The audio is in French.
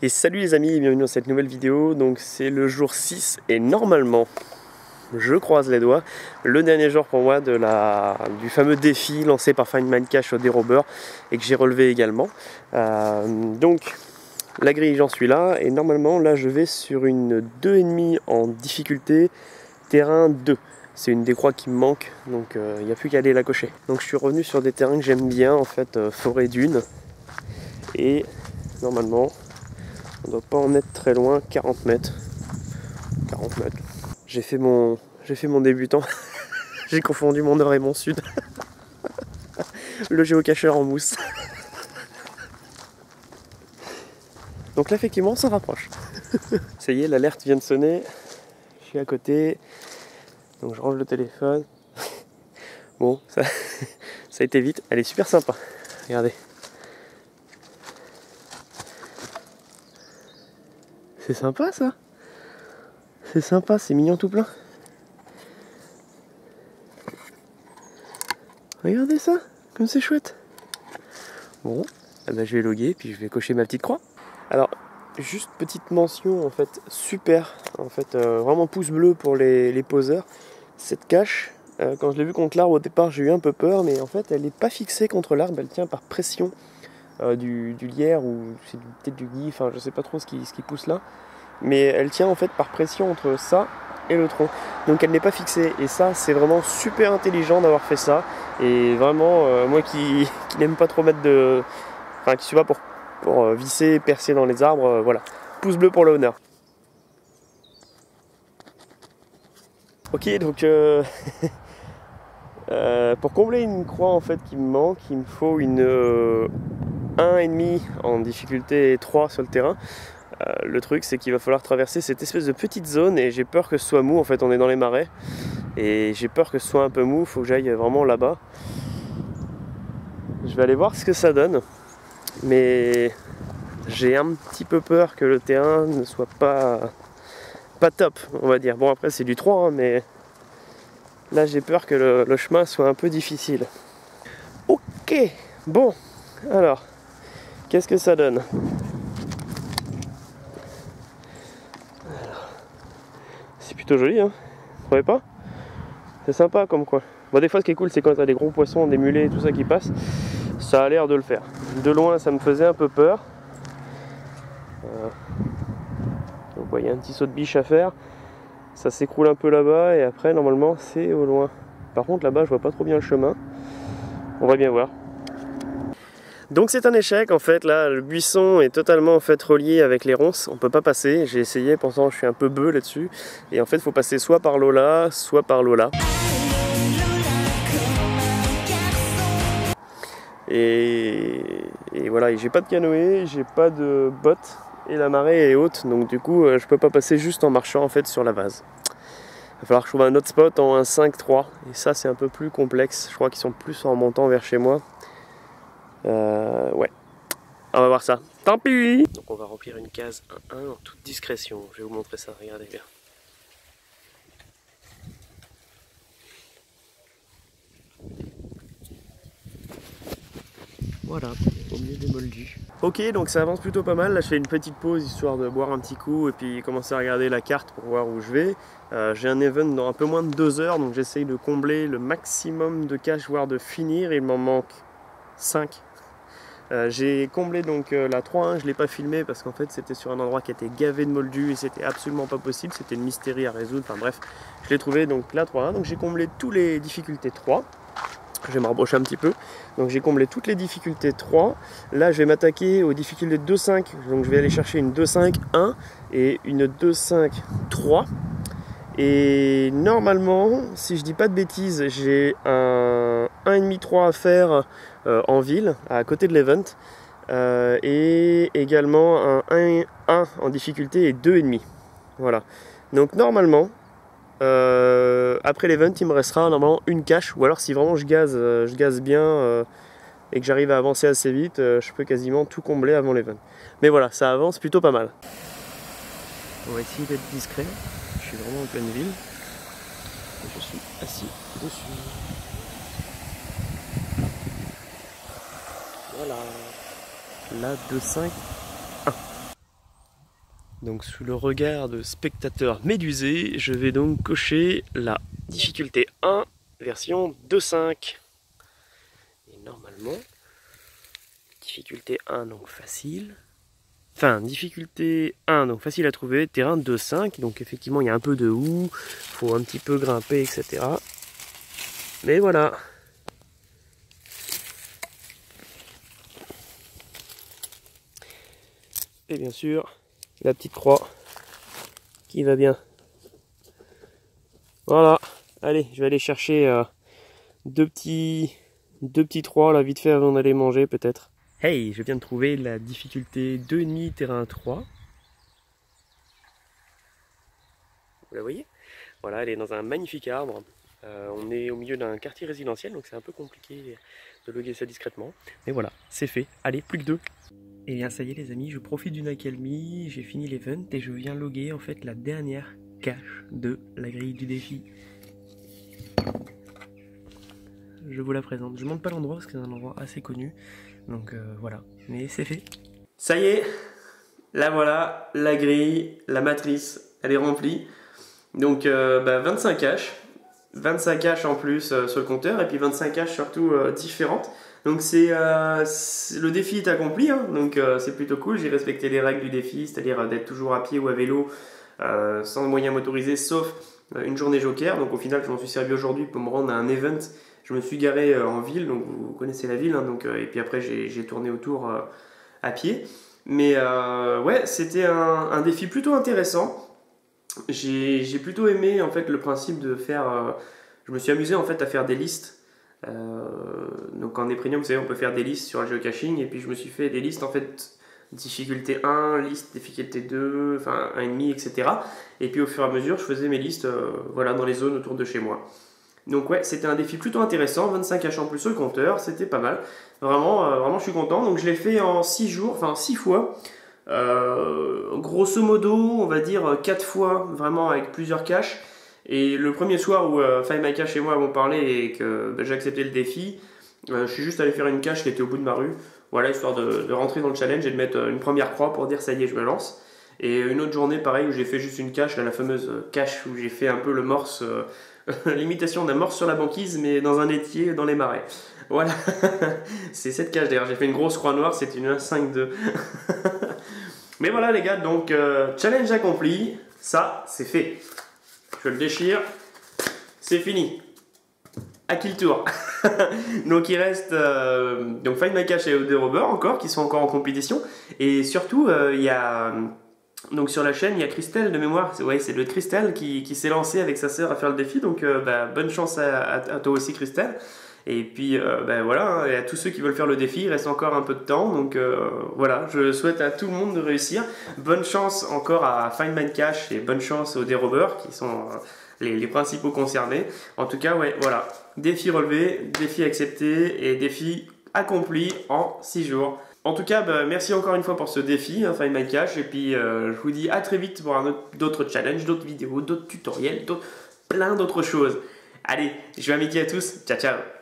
Et salut les amis, bienvenue dans cette nouvelle vidéo. Donc c'est le jour 6 et normalement, je croise les doigts, le dernier jour pour moi de la, du fameux défi lancé par Find Mind Cash au dérobeur et que j'ai relevé également. Euh, donc la grille j'en suis là et normalement là je vais sur une 2,5 en difficulté terrain 2. C'est une des croix qui me manque, donc il euh, n'y a plus qu'à aller la cocher. Donc je suis revenu sur des terrains que j'aime bien, en fait, euh, forêt dune. Et normalement, on doit pas en être très loin, 40 mètres. 40 mètres. J'ai fait mon, j'ai fait mon débutant. j'ai confondu mon nord et mon sud. Le géocacheur en mousse. Donc là, effectivement, on s'en rapproche. Ça y est, l'alerte vient de sonner. Je suis à côté. Donc je range le téléphone. bon, ça, ça a été vite. Elle est super sympa. Regardez. C'est sympa ça C'est sympa, c'est mignon tout plein. Regardez ça, comme c'est chouette. Bon, eh ben, je vais loguer puis je vais cocher ma petite croix. Alors, juste petite mention en fait, super, en fait, euh, vraiment pouce bleu pour les, poseurs. Cette cache, euh, quand je l'ai vue contre l'arbre au départ, j'ai eu un peu peur, mais en fait, elle n'est pas fixée contre l'arbre, elle tient par pression. Euh, du, lierre ou c'est peut-être du gui, enfin je sais pas trop ce qui, ce qui pousse là. Mais elle tient en fait par pression entre ça et le tronc. Donc elle n'est pas fixée. Et ça, c'est vraiment super intelligent d'avoir fait ça. Et vraiment, euh, moi qui, qui n'aime pas trop mettre de. Enfin, qui suis pas pour, pour euh, visser, percer dans les arbres, voilà. Pouce bleu pour l'honneur. Ok, donc pour combler une croix en fait qui me manque, il me faut une 1,5 en difficulté 3 sur le terrain. Euh, le truc c'est qu'il va falloir traverser cette espèce de petite zone et j'ai peur que ce soit mou. En fait on est dans les marais et j'ai peur que ce soit un peu mou. Faut que j'aille vraiment là-bas. Je vais aller voir ce que ça donne. Mais j'ai un petit peu peur que le terrain ne soit pas, pas top, on va dire. Bon après c'est du 3 hein, mais là j'ai peur que le chemin soit un peu difficile. Ok, bon, alors Qu'est-ce que ça donne C'est plutôt joli, hein Vous trouvez pas C'est sympa comme quoi. Bon, des fois, ce qui est cool, c'est quand t'as des gros poissons, des mulets et tout ça qui passent. Ça a l'air de le faire. De loin, ça me faisait un peu peur. Euh, vous voyez un petit saut de biche à faire. Ça s'écroule un peu là-bas et après, normalement, c'est au loin. Par contre, là-bas, je vois pas trop bien le chemin. On va bien voir. Donc c'est un échec en fait, là le buisson est totalement en fait relié avec les ronces, on peut pas passer, j'ai essayé, pourtant je suis un peu bœuf là-dessus, et en fait il faut passer soit par Lola, soit par Lola. Et, et voilà, j'ai pas de canoë, j'ai pas de bottes, et la marée est haute, donc du coup euh, je peux pas passer juste en marchant en fait sur la vase. Il va falloir que je trouve un autre spot en 1-5-3, et ça c'est un peu plus complexe, je crois qu'ils sont plus en montant vers chez moi. Euh, ouais. On va voir ça. Tant pis Donc on va remplir une case 1-1 en toute discrétion. Je vais vous montrer ça, regardez bien. Voilà, au milieu des moldus. Ok, donc ça avance plutôt pas mal. Là, je fais une petite pause histoire de boire un petit coup et puis commencer à regarder la carte pour voir où je vais. Euh, j'ai un event dans un peu moins de deux heures, donc j'essaye de combler le maximum de cash, voire de finir. Il m'en manque 5 euh, j'ai comblé donc euh, la 3.1, je ne l'ai pas filmé parce qu'en fait c'était sur un endroit qui était gavé de moldus et c'était absolument pas possible, c'était une mystérie à résoudre, enfin bref, je l'ai trouvé donc la 3.1, donc j'ai comblé toutes les difficultés 3. Je vais me rapprocher un petit peu. Donc j'ai comblé toutes les difficultés 3. Là je vais m'attaquer aux difficultés 2.5. Donc je vais aller chercher une 2.5 1 et une 2.5 3. Et normalement, si je dis pas de bêtises, j'ai un 1,5-3 à faire euh, en ville, à côté de l'event. Euh, et également un 1, 1 en difficulté et 2,5. Voilà. Donc normalement, euh, après l'event, il me restera normalement une cache. Ou alors si vraiment je gaze, je gaze bien et que j'arrive à avancer assez vite, je peux quasiment tout combler avant l'event. Mais voilà, ça avance plutôt pas mal. On va essayer d'être discret suis vraiment en pleine ville. Je suis assis dessus. Voilà. Là, 2, 5, 1. Donc sous le regard de spectateurs médusés, je vais donc cocher la difficulté 1, version 2.5. Et normalement, difficulté 1, donc facile. Enfin, difficulté 1, donc facile à trouver, terrain 2.5, donc effectivement il y a un peu de houe, faut un petit peu grimper, etc. Mais voilà. Et bien sûr, la petite croix qui va bien. Voilà. Allez, je vais aller chercher euh, deux petits deux petits trois là vite fait avant d'aller manger peut-être. Hey, je viens de trouver la difficulté 2,5 terrain 3. Vous la voyez? Voilà, elle est dans un magnifique arbre. Euh, on est au milieu d'un quartier résidentiel, donc c'est un peu compliqué de loguer ça discrètement. Mais voilà, c'est fait. Allez, plus que deux. Et eh bien ça y est les amis, je profite d'une accalmie, j'ai fini l'event et je viens loguer en fait la dernière cache de la grille du défi. Je vous la présente. Je ne montre pas l'endroit parce que c'est un endroit assez connu. Donc euh, voilà, mais c'est fait. Ça y est, là voilà, la grille, la matrice, elle est remplie. Donc 25 euh, caches, 25 caches en plus euh, sur le compteur et puis 25 caches surtout différentes. Donc c'est le défi est accompli, hein. donc c'est plutôt cool. J'ai respecté les règles du défi, c'est-à-dire d'être toujours à pied ou à vélo, sans moyen motorisé, sauf une journée joker. Donc au final, je m'en suis servi aujourd'hui pour me rendre à un event je me suis garé euh, en ville, donc vous connaissez la ville, hein, donc, euh, et puis après j'ai tourné autour euh, à pied. Mais ouais, c'était un, défi plutôt intéressant. J'ai plutôt aimé en fait le principe de faire. je me suis amusé en fait à faire des listes. donc en Eprenium, vous savez, on peut faire des listes sur le geocaching, et puis je me suis fait des listes en fait difficulté 1, liste difficulté 2, enfin 1,5, etc. Et puis au fur et à mesure, je faisais mes listes voilà, dans les zones autour de chez moi. Donc ouais, c'était un défi plutôt intéressant, 25 H en plus le compteur, c'était pas mal. Vraiment, euh, vraiment je suis content. Donc je l'ai fait en 6 jours, enfin 6 fois. Euh, grosso modo, on va dire 4 fois, vraiment avec plusieurs caches. Et le premier soir où euh, Find My Cache et moi avons parlé et que bah, j'ai accepté le défi, je suis juste allé faire une cache qui était au bout de ma rue. Voilà, histoire de, de, rentrer dans le challenge et de mettre une première croix pour dire ça y est, je me lance. Et une autre journée, pareil, où j'ai fait juste une cache, la fameuse cache où j'ai fait un peu le morse l'imitation d'un mort sur la banquise, mais dans un étier dans les marais. Voilà, c'est cette cage d'ailleurs. J'ai fait une grosse croix noire, c'était une 1-5-2. mais voilà les gars, donc euh, challenge accompli, ça c'est fait. Je le déchire, c'est fini. À qui le tour? Donc il reste euh, donc Find My Cache et Rober encore qui sont encore en compétition et surtout euh, il y a donc sur la chaîne, il y a Christelle de mémoire. Ouais, c'est le Christelle qui, s'est lancé avec sa sœur à faire le défi. Donc euh, bah, bonne chance à, toi aussi Christelle. Et puis euh, bah, voilà, hein, et à tous ceux qui veulent faire le défi, il reste encore un peu de temps. Donc euh, voilà, je souhaite à tout le monde de réussir. Bonne chance encore à My Cash et bonne chance aux dérobeurs qui sont les, les, principaux concernés. En tout cas, ouais, voilà. Défi relevé, défi accepté et défi accompli en 6 jours. En tout cas, bah, merci encore une fois pour ce défi, hein, Find My Cache, et puis euh, je vous dis à très vite pour d'autres challenges, d'autres vidéos, d'autres tutoriels, plein d'autres choses. Allez, je vous remercie à tous, ciao ciao